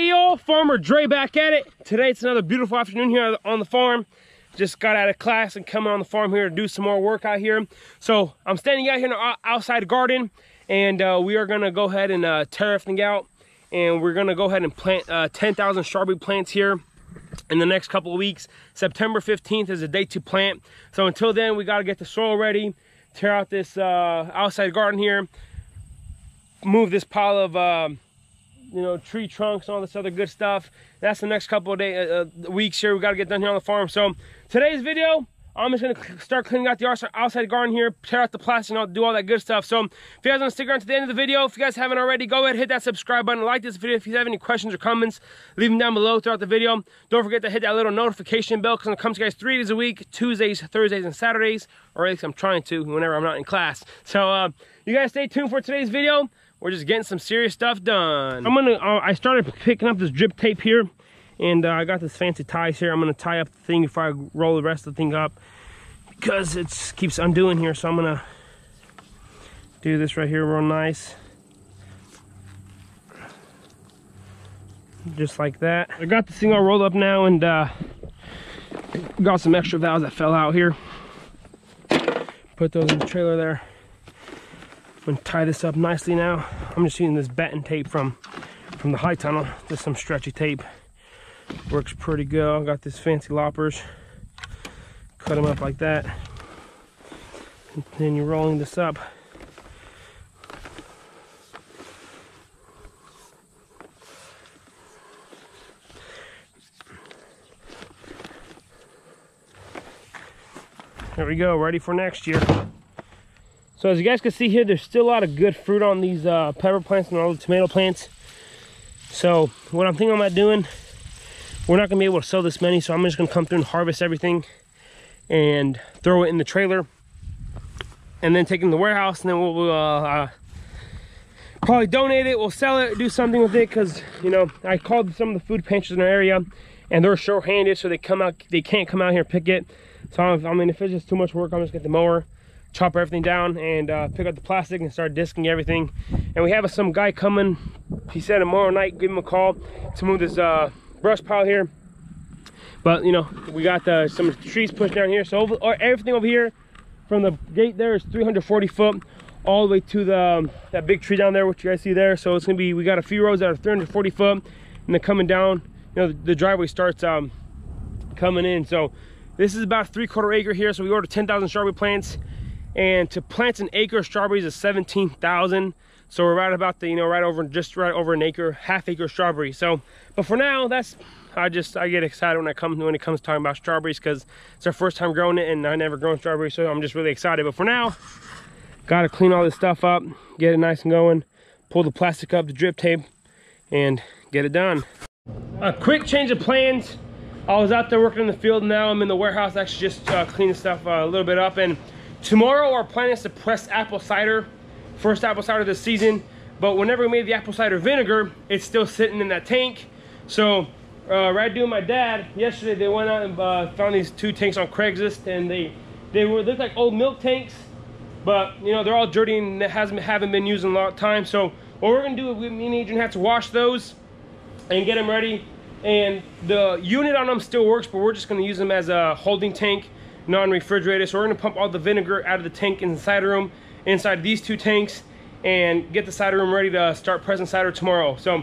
Hey y'all, Farmer Dre back at it. Today it's another beautiful afternoon here on the farm. Just got out of class and coming on the farm here to do some more work out here. So I'm standing out here in the outside garden and uh, we are gonna go ahead and uh, tear everything out and we're gonna go ahead and plant uh, 10,000 strawberry plants here in the next couple of weeks. September 15th is the day to plant. So until then, we gotta get the soil ready, tear out this uh, outside garden here, move this pile of um, you know, tree trunks and all this other good stuff. That's the next couple of days, uh, uh, weeks here. We got to get done here on the farm. So today's video, I'm just gonna start cleaning out the outside garden here, tear out the plastic, and I'll do all that good stuff. So if you guys wanna stick around to the end of the video, if you guys haven't already, go ahead, hit that subscribe button, like this video. If you have any questions or comments, leave them down below throughout the video. Don't forget to hit that little notification bell because I'm gonna to you guys three days a week, Tuesdays, Thursdays, and Saturdays, or at least I'm trying to whenever I'm not in class. So uh, you guys stay tuned for today's video we're just getting some serious stuff done. I'm gonna, uh, I started picking up this drip tape here and uh, I got this fancy ties here. I'm gonna tie up the thing before I roll the rest of the thing up because it keeps undoing here. So I'm gonna do this right here real nice. Just like that. I got this thing all rolled up now and uh, got some extra valves that fell out here. Put those in the trailer there. I'm gonna tie this up nicely now. I'm just using this batten tape from, from the high tunnel, just some stretchy tape. Works pretty good. I got this fancy loppers. Cut them up like that. And then you're rolling this up. There we go, ready for next year. So as you guys can see here, there's still a lot of good fruit on these uh, pepper plants and all the tomato plants. So what I'm thinking about doing, we're not gonna be able to sell this many, so I'm just gonna come through and harvest everything and throw it in the trailer and then take it in the warehouse and then we'll uh, uh, probably donate it, we'll sell it, do something with it because, you know, I called some of the food pantries in our area and they're short-handed so they come out, they can't come out here and pick it. So I mean, if it's just too much work, I'm just gonna get the mower chop everything down and uh, pick up the plastic and start disking everything. And we have some guy coming, he said tomorrow night, give him a call to move this uh, brush pile here. But you know, we got some trees pushed down here. So over, or everything over here from the gate there is 340 foot all the way to the um, that big tree down there, which you guys see there. So it's gonna be, we got a few rows that are 340 foot and then coming down, you know, the, the driveway starts um, coming in. So this is about three quarter acre here. So we ordered 10,000 strawberry plants and to plant an acre of strawberries is 17,000 so we're right about the you know right over just right over an acre half acre strawberry so but for now that's I just I get excited when I come when it comes talking about strawberries because it's our first time growing it and I never grown strawberries so I'm just really excited. But for now got to clean all this stuff up get it nice and going pull the plastic up the drip tape and get it done. A quick change of plans. I was out there working in the field. Now I'm in the warehouse actually just uh, cleaning stuff uh, a little bit up. And Tomorrow our plan is to press apple cider, first apple cider this season, but whenever we made the apple cider vinegar, it's still sitting in that tank. So uh, right doing my dad, yesterday they went out and uh, found these two tanks on Craigslist and they they were looked like old milk tanks, but you know they're all dirty and hasn't haven't been used in a of time. So what we're gonna do, we, me and Adrian have to wash those and get them ready. And the unit on them still works, but we're just gonna use them as a holding tank non-refrigerated. So we're gonna pump all the vinegar out of the tank in the cider room, inside these two tanks, and get the cider room ready to start pressing cider tomorrow. So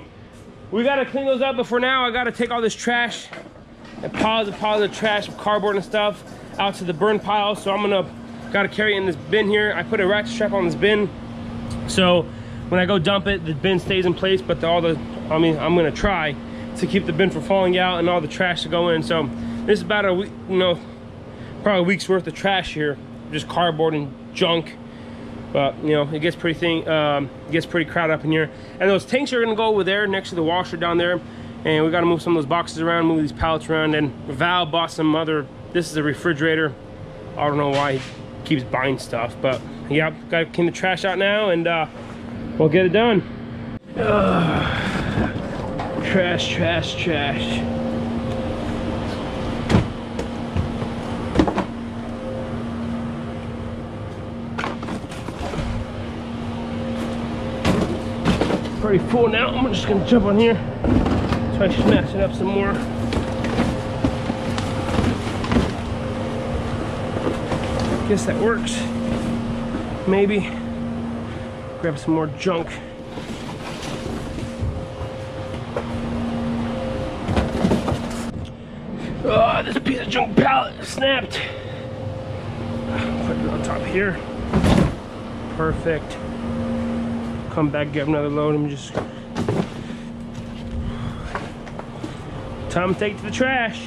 we gotta clean those up, but for now I gotta take all this trash and piles and piles of trash, cardboard and stuff out to the burn pile. So I'm gonna, gotta carry it in this bin here. I put a ratchet strap on this bin. So when I go dump it, the bin stays in place, but the, all the, I mean, I'm gonna try to keep the bin from falling out and all the trash to go in. So this is about a week, you know, probably a week's worth of trash here, just cardboard and junk. But you know, it gets pretty thing, um, gets pretty crowded up in here. And those tanks are gonna go over there next to the washer down there. And we gotta move some of those boxes around, move these pallets around. And Val bought some other, this is a refrigerator. I don't know why he keeps buying stuff, but yeah, gotta clean the trash out now and uh, we'll get it done. Ugh. Trash, trash, trash. Pretty full now. I'm just gonna jump on here, Try smashing up some more. Guess that works. Maybe. Grab some more junk. Ah, oh, this piece of junk pallet snapped. Put it on top here. Perfect. Come back, get another load, and just time to take to the trash.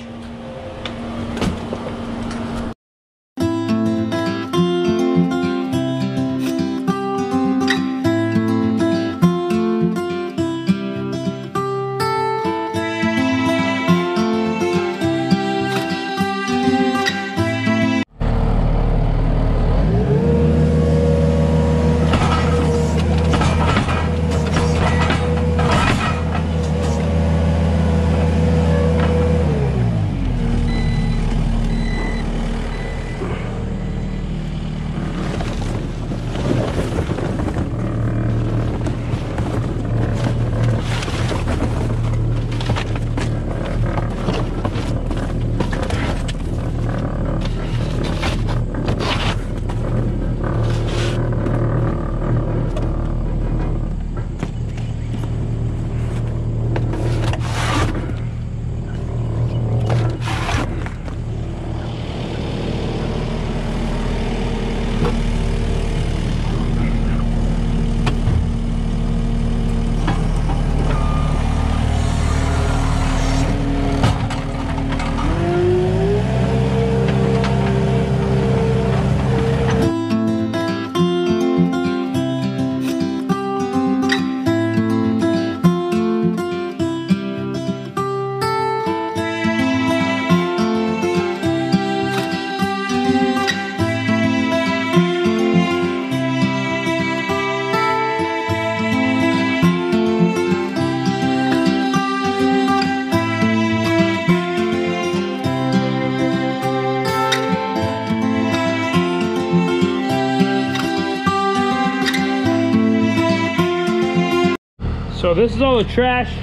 So this is all the trash.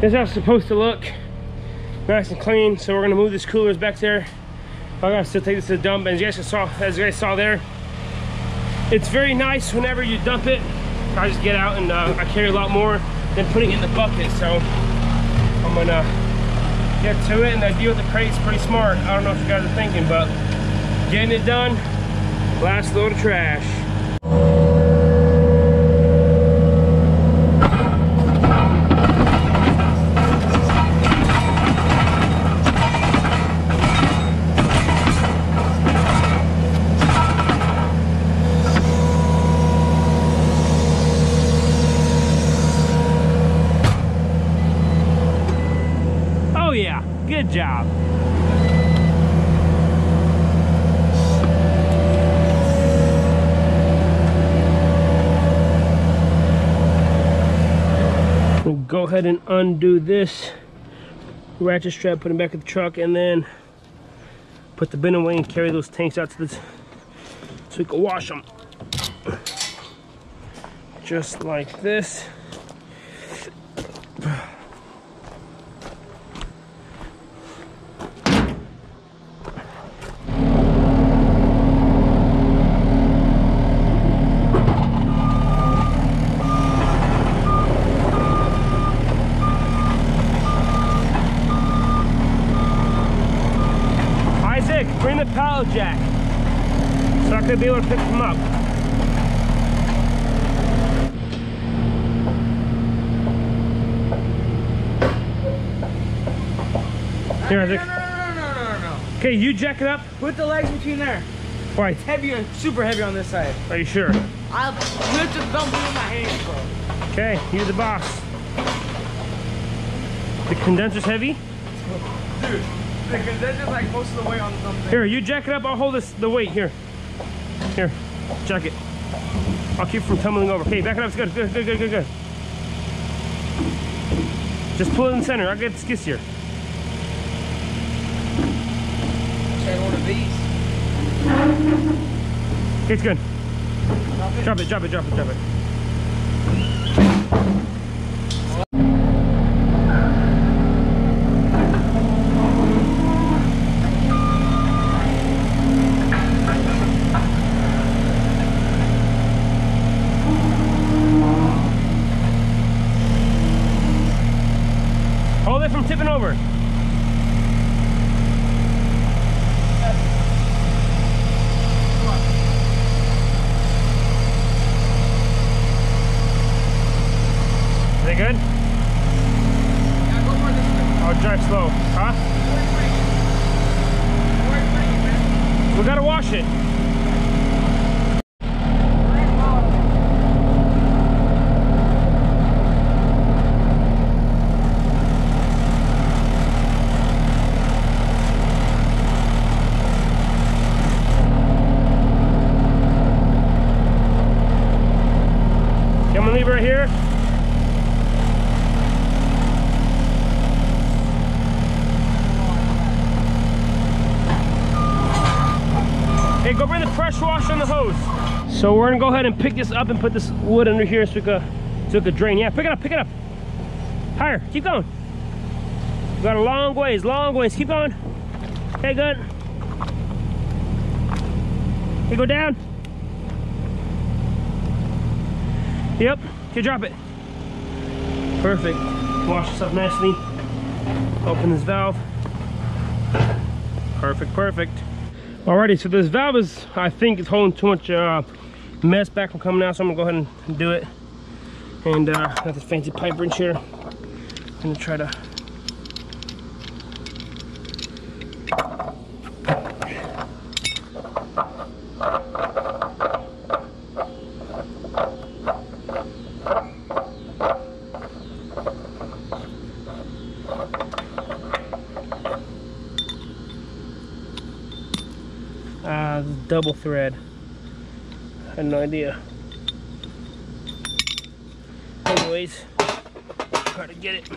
This is how it's supposed to look. Nice and clean. So we're gonna move these coolers back there. I gotta still take this to the dump. And as you guys saw, as you guys saw there, it's very nice whenever you dump it. I just get out and uh, I carry a lot more than putting it in the bucket. So I'm gonna get to it and the deal with the crate's pretty smart. I don't know if you guys are thinking, but getting it done, last load of trash. Good job. We'll go ahead and undo this ratchet strap, put it back in the truck, and then put the bin away and carry those tanks out to the, so we can wash them. Just like this. Isaac, bring the pallet jack so I could be able to pick them up. Here, Isaac. No, no, no, no, no, no, no. Okay, you jack it up. Put the legs between there. Why? It's heavy, on- super heavy on this side. Are you sure? I'll lift the dump with my hands, bro. Okay, you're the boss. The condenser's heavy. Dude, the condenser's like most of the way on the dump thing. Here, you jack it up. I'll hold this the weight. Here. Here. Jack it. I'll keep from tumbling over. Okay, back it up. It's good. Good, good, good, good, good. Just pull it in the center. I'll get the skis here. One of these. It's good. Drop it. Drop it, drop it, drop it, drop it. hold it from tipping over. Is it good? Yeah, go for this way. I'll drive slow. Huh? We gotta wash it. Right here. Hey, go bring the pressure washer and the hose. So we're gonna go ahead and pick this up and put this wood under here so we could, so it could drain. Yeah, pick it up, pick it up. Higher, keep going. We got a long ways, long ways. Keep going. Okay, good. Okay, go down. Yep, okay, drop it. Perfect. Wash this up nicely. Open this valve. Perfect, perfect. Alrighty, so this valve is, I think, it's holding too much uh, mess back from coming out, so I'm gonna go ahead and do it. And uh, got this fancy pipe wrench here. I'm gonna try to. Uh, double thread. I had no idea. Anyways, try to get it.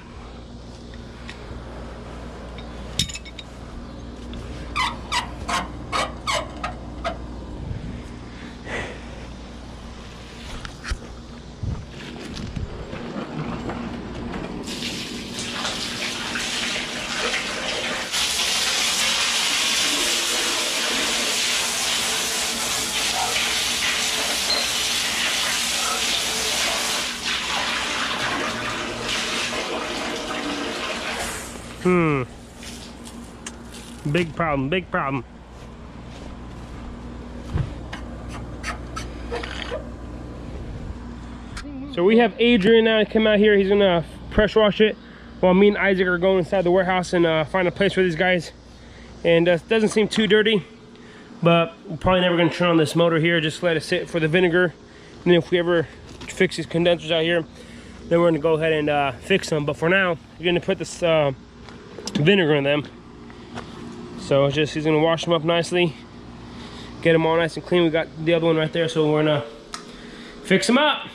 Hmm. Big problem, big problem. So we have Adrian now come out here. He's gonna pressure wash it while me and Isaac are going inside the warehouse and uh, find a place for these guys. And uh, doesn't seem too dirty, but we're probably never gonna turn on this motor here. Just let it sit for the vinegar. And then if we ever fix these condensers out here, then we're gonna go ahead and uh, fix them. But for now, we're gonna put this uh, vinegar in them. So just he's gonna wash them up nicely, get them all nice and clean. We got the other one right there, so we're gonna fix them up.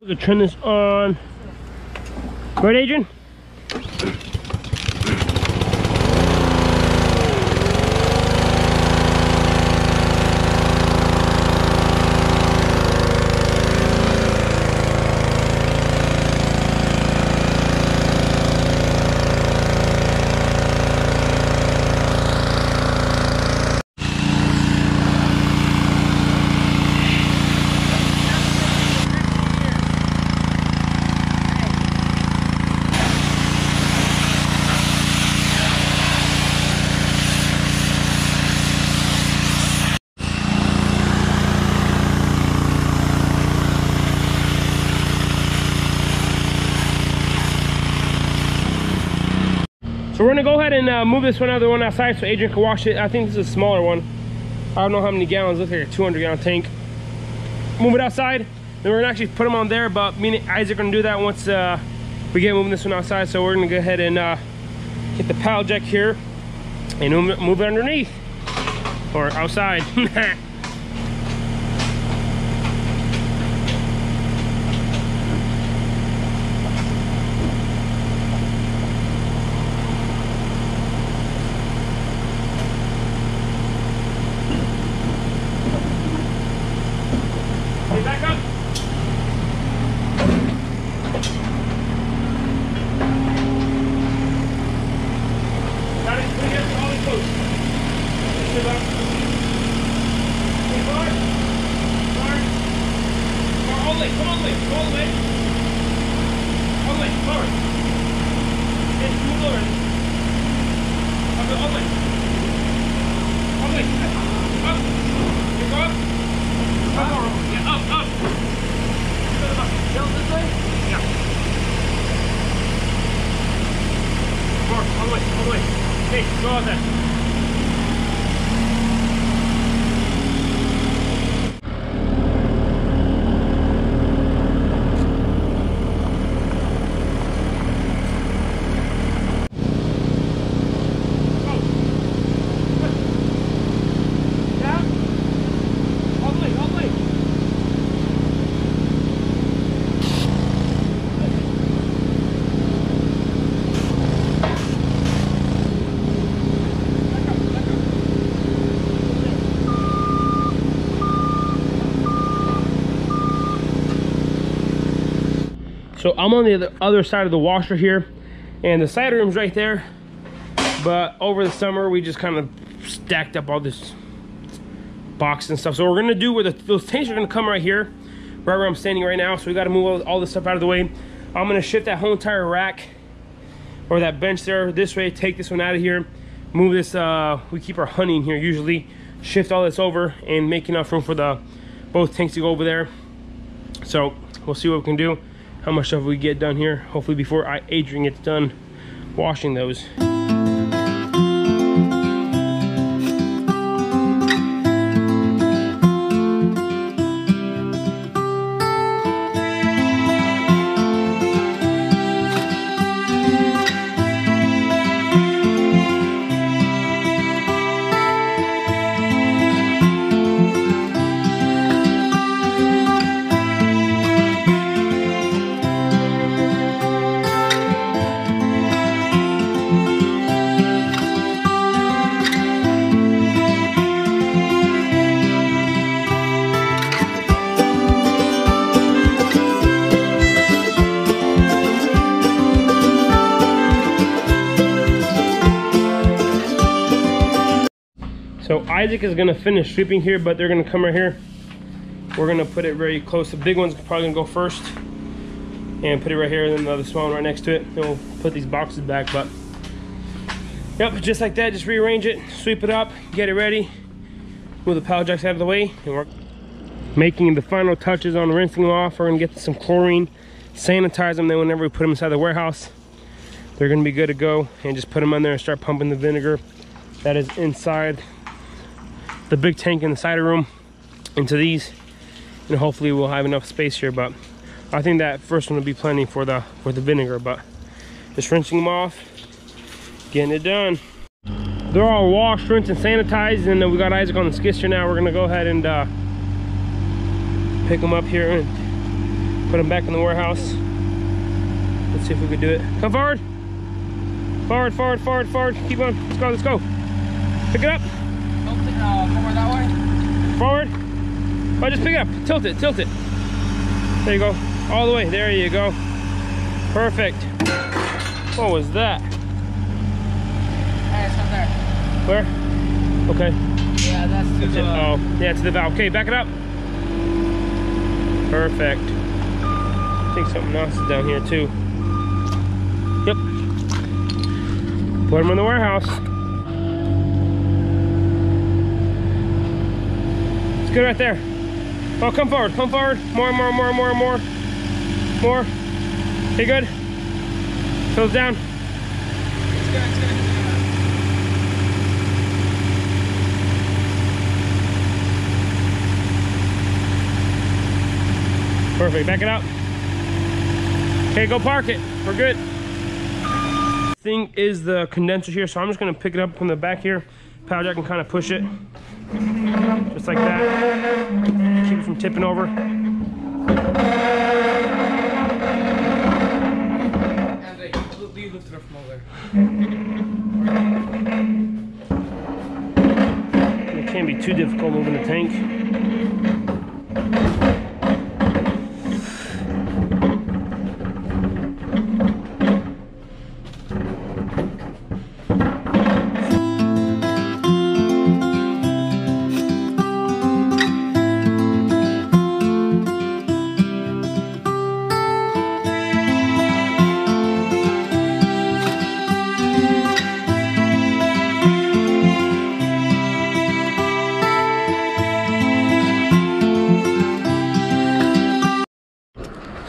We're gonna turn this on. Right, Adrian? So uh, move this one other one outside so Adrian can wash it. I think this is a smaller one. I don't know how many gallons, looks like a 200 gallon tank. Move it outside, then we're gonna actually put them on there, but me and Isaac are gonna do that once uh, we get moving this one outside. So we're gonna go ahead and uh, get the pallet jack here and move it underneath or outside. Okay, back up. Got it, bring it all the close. Sit up. already. Up, up, up. Up, up. You go up. Up, or over. Yeah, up, up. Jump this way? Yeah. More, all the way, all the way. Hey, go out there. Yeah. All the way, all the way. So I'm on the other- side of the washer here, and the cider room's right there. But over the summer, we just kind of stacked up all this box and stuff. So we're gonna do where the, those tanks are gonna come right here, right where I'm standing right now. So we gotta move all, all this stuff out of the way. I'm gonna shift that whole entire rack or that bench there this way, take this one out of here, move this, uh, we keep our honey in here usually, shift all this over and make enough room for the both tanks to go over there. So we'll see what we can do, how much stuff we get done here, hopefully before I, Adrian gets done washing those. Isaac is gonna finish sweeping here, but they're gonna come right here. We're gonna put it very close. The big one's probably gonna go first. And put it right here, and then the other small one right next to it. Then we'll put these boxes back, but Yep, just like that, just rearrange it, sweep it up, get it ready. Move the pallet jacks out of the way, and we're making the final touches on rinsing them off. We're gonna get some chlorine, sanitize them, then whenever we put them inside the warehouse, they're gonna be good to go. And just put them in there and start pumping the vinegar that is inside the big tank in the cider room into these and hopefully we'll have enough space here but I think that first one will be plenty for the for the vinegar but just rinsing them off getting it done. They're all washed rinsed and sanitized and then we got Isaac on the skid steer now. We're gonna go ahead and uh, pick them up here and put them back in the warehouse. Let's see if we could do it. Come forward. Forward forward forward forward. Keep on let's go let's go. Pick it up forward that way. forward. Oh, just pick it up. Tilt it, tilt it. There you go. All the way. There you go. Perfect. What was that? Hey, it's up there. Where? Okay. Yeah, that's to the. Oh, yeah, to the valve. Okay, back it up. Perfect. I think something else is down here too. Yep. Put them in the warehouse. Good right there. Oh, come forward, come forward. More, more, more, more, more. More. Okay, good. Close down. It's good, it's good. Perfect, back it up. Okay, go park it. We're good. Thing is the condenser here, so I'm just gonna pick it up from the back here. Power jack and kind of push it. Just like that. Keep it from tipping over. And it. It can't be too difficult moving the tank.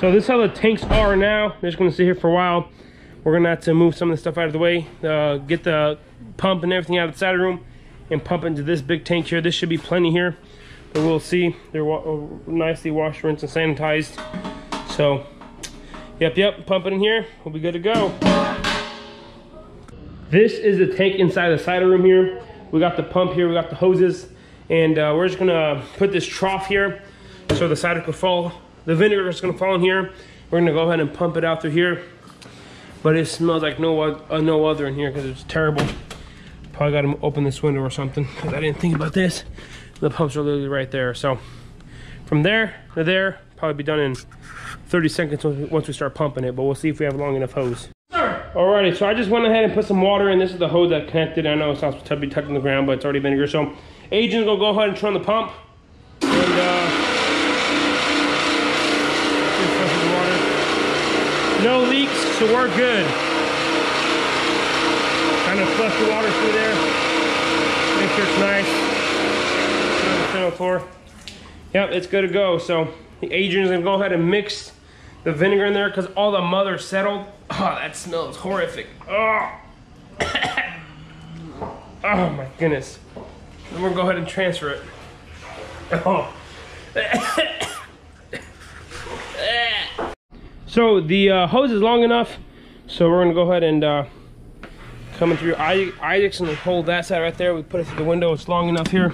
So this is how the tanks are now. They're just gonna sit here for a while. We're gonna have to move some of the stuff out of the way, uh, get the pump and everything out of the side of the room, and pump into this big tank here. This should be plenty here, but we'll see. They're wa uh, nicely washed, rinsed, and sanitized. So, yep, yep, pump it in here. We'll be good to go. This is the tank inside the cider room here. We got the pump here, we got the hoses, and uh, we're just gonna put this trough here so the cider could fall. The vinegar is gonna fall in here. We're gonna go ahead and pump it out through here. But it smells like no, uh, no other in here because it's terrible. Probably gotta open this window or something because I didn't think about this. The pumps are literally right there. So from there to there, probably be done in 30 seconds once we start pumping it, but we'll see if we have long enough hose. Alrighty, so I just went ahead and put some water in. This is the hose that connected. I know it's not supposed to be touching the ground, but it's already vinegar. So Adrian's gonna go ahead and turn the pump. So we're good. Kind of flush the water through there. Make sure it's nice. Floor. Yep, it's good to go. So the Adrian gonna go ahead and mix the vinegar in there because all the mother settled. Oh, that smells horrific. Oh. oh my goodness. Then we're gonna go ahead and transfer it. Oh. so the uh, hose is long enough, so we're gonna go ahead and uh, coming through Isaac's and hold that side right there. We put it through the window. It's long enough here,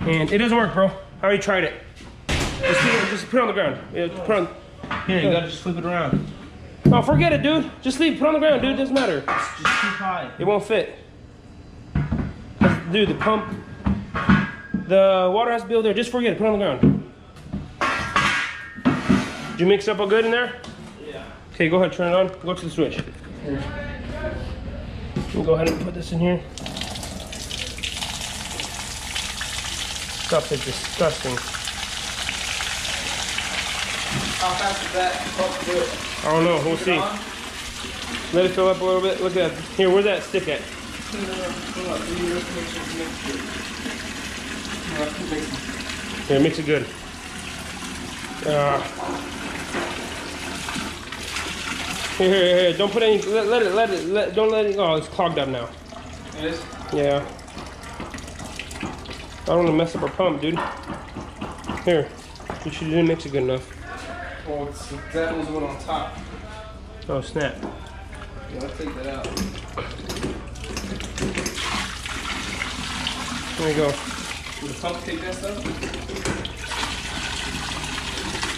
and it doesn't work, bro. I already tried it. Just, just put it on the ground. Yeah, put on. Here, you gotta just flip it around. Oh, forget it, dude. Just leave. Put it on the ground, dude. It doesn't matter. It's just too high. It won't fit. Dude, the pump, the water has to be over there. Just forget it. Put it on the ground. Did you mix up all good in there? Yeah. Okay, go ahead. Turn it on. Go to the switch. We'll go ahead and put this in here. Stuff is disgusting. How fast is that pump do it? I don't know. We'll see. Let it fill up a little bit. Look at that. Here, where's that stick at? Put it on. Hold on. Let me just make sure it's mixed good. Yeah. Here, mix it good. Uh, here, here, here. Don't put any. Let, let it. Let it. Let, don't let it. Oh, it's clogged up now. It is? Yeah. I don't want to mess up our pump, dude. Here. You should didn't mix it good enough. Oh, it's, the one on top. Oh snap. Yeah, let's take that out. There you go. Will the pump take that stuff?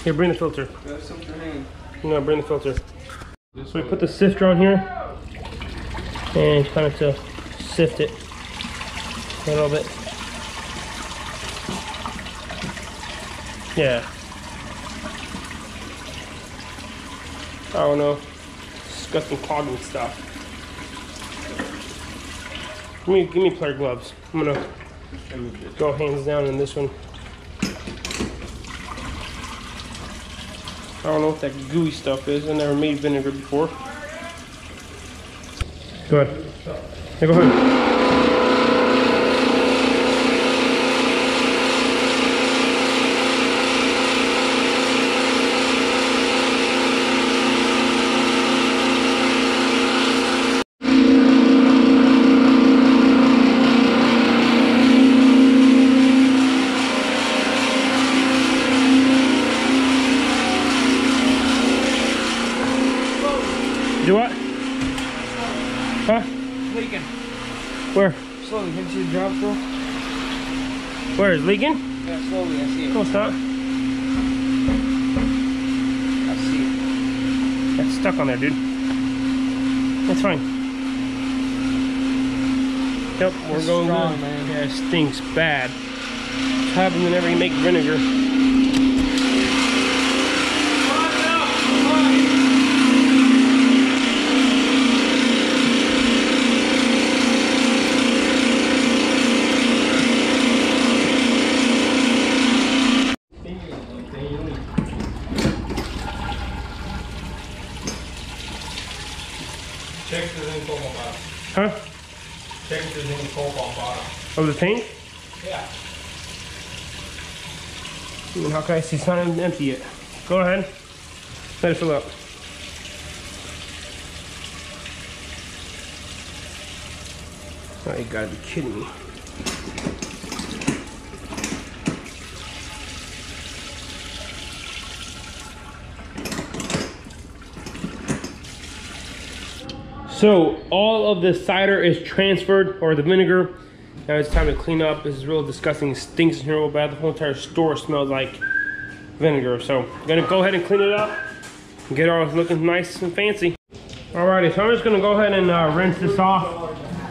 Here, bring the filter. Some with your hand. No, bring the filter. So we put the sifter on here and kind of to sift it a little bit. Yeah. I don't know. It's got some clogging stuff. Give me, give me player gloves. I'm gonna go hands down in this one. I don't know what that gooey stuff is. I never made vinegar before. Go ahead. Yeah, go ahead. Do what? Huh? Leaking. Where? Slowly. Can you see the drop through? Where is leaking? Yeah, slowly. I see it. No, it's not. I see it. It's stuck on there, dude. That's fine. Yep, we're It's going strong, good. man. Yeah, it stinks bad. What happens whenever you make vinegar? Check if there's any foam on bottom. Huh? Check if there's any foam on bottom. Of the tank? Yeah. Mean, how can I see? It's not even empty yet. Go ahead. Let it fill up. Oh, you gotta be kidding me. So all of the cider is transferred, or the vinegar. Now it's time to clean up. This is real disgusting. It stinks in here real bad. The whole entire store smells like vinegar. So I'm gonna go ahead and clean it up. Get ours looking nice and fancy. Alrighty, so I'm just gonna go ahead and uh, rinse this off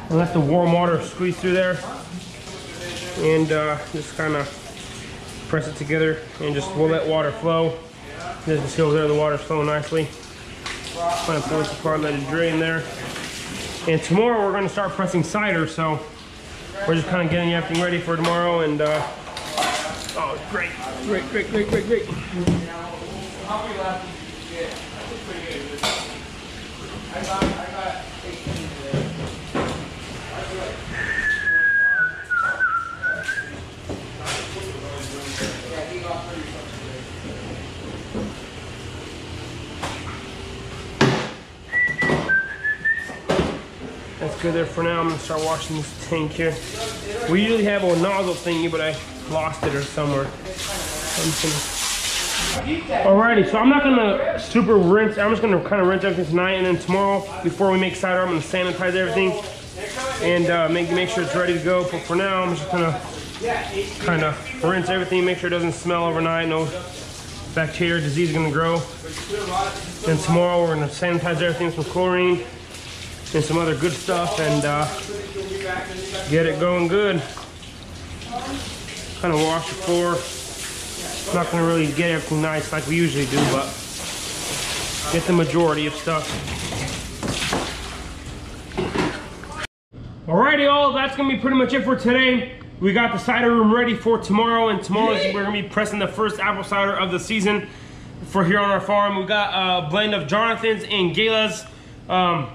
and let the warm water squeeze through there. And uh, just kind of press it together and just we'll let water flow. Can see over there, the water's flowing nicely. Kind of pull this apart, let it drain there. And tomorrow we're gonna start pressing cider, so we're just kind of getting everything ready for tomorrow and uh, oh, great, great, great, great, great, great. That's good there for now. I'm gonna start washing this tank here. We usually have a nozzle thingy, but I lost it or somewhere. Alrighty, so I'm not gonna super rinse. I'm just gonna kind of rinse everything tonight, and then tomorrow, before we make cider, I'm gonna sanitize everything and uh, make make sure it's ready to go. But for now, I'm just gonna kind of rinse everything, make sure it doesn't smell overnight. No bacteria, disease is gonna grow. And tomorrow, we're gonna sanitize everything with some chlorine and some other good stuff and uh, get it going good. Kind of wash the floor. Not gonna really get everything nice like we usually do, but get the majority of stuff. Alrighty all, that's gonna be pretty much it for today. We got the cider room ready for tomorrow and tomorrow we're gonna be pressing the first apple cider of the season for here on our farm. We got a blend of Jonathan's and Gala's. Um,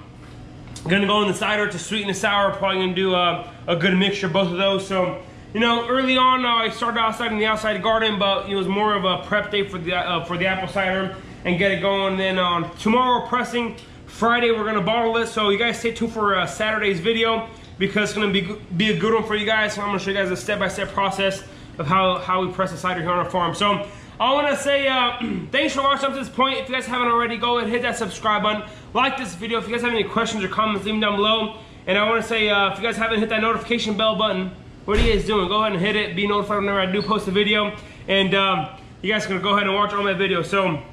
Gonna go in the cider to sweeten the sour. Probably gonna do a, a good mixture of both of those. So, you know, early on uh, I started outside in the outside garden, but it was more of a prep day for the uh, for the apple cider and get it going. Then on tomorrow pressing, Friday we're gonna bottle it. So you guys stay tuned for uh, Saturday's video because it's gonna be be a good one for you guys. So I'm gonna show you guys a step-by-step -step process of how how we press the cider here on our farm. So. I want to say uh, thanks for watching up to this point. If you guys haven't already, go ahead and hit that subscribe button. Like this video. If you guys have any questions or comments, leave them down below. And I want to say, uh, if you guys haven't hit that notification bell button, what are you guys doing? Go ahead and hit it. Be notified whenever I do post a video. And um, you guys can go ahead and watch all my videos. So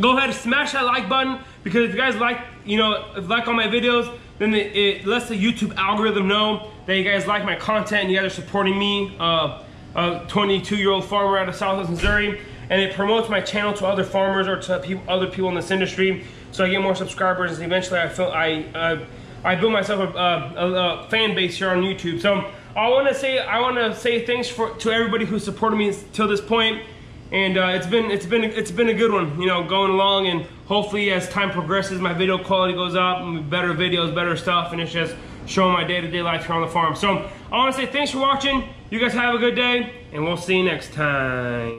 go ahead and smash that like button because if you guys like, you know, like all my videos, then it, it lets the YouTube algorithm know that you guys like my content and you guys are supporting me. Uh, a 22 year old farmer out of Southwest Missouri and it promotes my channel to other farmers or to other people in this industry. So I get more subscribers and eventually I feel I uh, I build myself a, a, a, fan base here on YouTube. So I want to say I want to say thanks for to everybody who supported me till this point and uh, it's been it's been it's been a good one you know going along and hopefully as time progresses my video quality goes up better videos better stuff and it's just showing my day-to-day -day life here on the farm so I want to say thanks for watching you guys have a good day, and we'll see you next time.